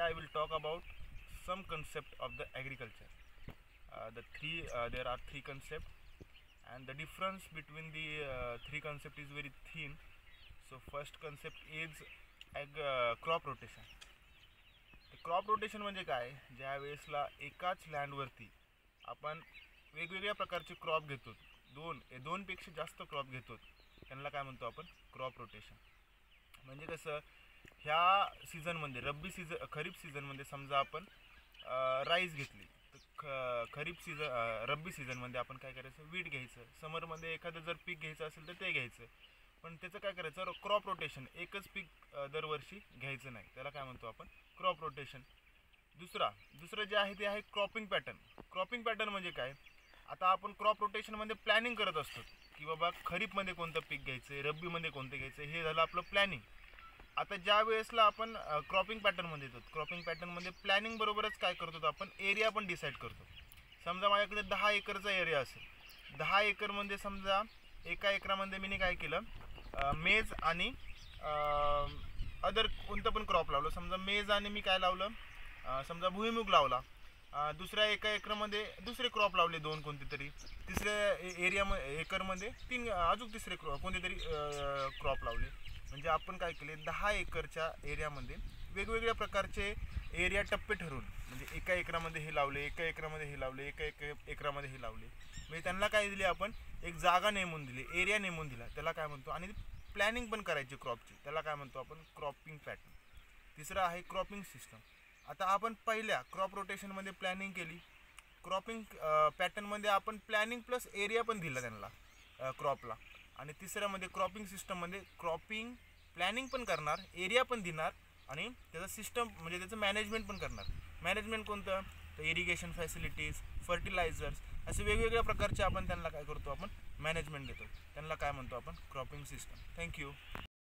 I will talk about some concept of the agriculture. Uh, the three uh, there are three concepts, and the difference between the uh, three concept is very thin. So first concept is ag uh, crop rotation. Crop rotation म्हणजे काय ज्या वेळेसला एकाच लँडवरती आपण वेगवेगळ्या प्रकारचे crop घेतो दोन ए दोनपेक्षा जास्त क्रॉप घेतो त्यांना काय म्हणतो आपण क्रॉप रोटेशन म्हणजे कसं ह्या सीझनमध्ये रब्बी सीझन खरीप सीझनमध्ये समजा आपण राईस घेतली तर ख खरीप सीझन रब्बी सीझनमध्ये आपण काय करायचं? वीट घ्यायचं. समरमध्ये एखादं जर पीक घ्यायचं असेल तर ते घ्यायचं. पण त्याचं काय करायचं? क्रॉप रोटेशन एकच पीक दरवर्षी घ्यायचं नाही. त्याला काय म्हणतो आपण? Crop rotation. दुसरा दुसरं जे आहे ते आहे क्रॉपिंग पॅटर्न. क्रॉपिंग पॅटर्न म्हणजे काय? आता आपण क्रॉप रोटेशनमध्ये प्लॅनिंग करत असतो की बाबा खरीपमध्ये कोणतं पीक घ्यायचं आहे रब्बीमध्ये कोणतं घ्यायचं आहे हे झालं आपलं प्लॅनिंग. आता ज्या वेळेसला आपण क्रॉपिंग पॅटर्नमध्ये येतो क्रॉपिंग पॅटर्नमध्ये प्लॅनिंग बरोबरच काय करतो आपण? एरिया पण डिसाईड करतो. समजा माझ्याकडे दहा एकरचा एरिया असेल. दहा एकरमध्ये समजा एका एकरामध्ये मी काय केलं? मेज आणि अदर कोणतं पण क्रॉप लावलं. समजा मेज आणि मी काय लावलं? समजा भुईमुग लावला. दुसऱ्या एका एकरमध्ये दुसरे क्रॉप लावले दोन कोणते तरी. तिसऱ्या एरियाम एकरमध्ये तीन अजून तिसरे क्रॉ कोणते तरी क्रॉप लावले. म्हणजे आपण काय केले दहा एकरच्या एरियामध्ये वेगवेगळ्या प्रकारचे एरिया टप्पे ठरवून म्हणजे एका एकरामध्ये हे लावले एका एकरामध्ये हे लावले एका एक एकरामध्ये हे लावले. म्हणजे त्यांना काय दिले आपण एक जागा नेमून दिली एरिया नेमून दिला. त्याला काय म्हणतो आणि प्लॅनिंग पण करायची क्रॉपची त्याला काय म्हणतो आपण क्रॉपिंग पॅटर्न तिसरं आहे क्रॉपिंग सिस्टम आता आपण पहिल्या क्रॉप रोटेशनमध्ये प्लॅनिंग केली. क्रॉपिंग पॅटर्नमध्ये आपण प्लॅनिंग प्लस एरिया पण दिला त्यांना क्रॉपला आणि तिसऱ्यामध्ये क्रॉपिंग सिस्टममध्ये क्रॉपिंग प्लॅनिंग पण करणार एरिया पण देणार आणि त्याचं सिस्टम म्हणजे त्याचं मॅनेजमेंट पण करणार. मॅनेजमेंट कोणतं? तर इरिगेशन फॅसिलिटीज फर्टिलायझर्स असे वेगवेगळ्या प्रकारचे आपण त्यांना काय करतो आपण? मॅनेजमेंट देतो. त्यांना काय म्हणतो आपण? Cropping system. Thank you.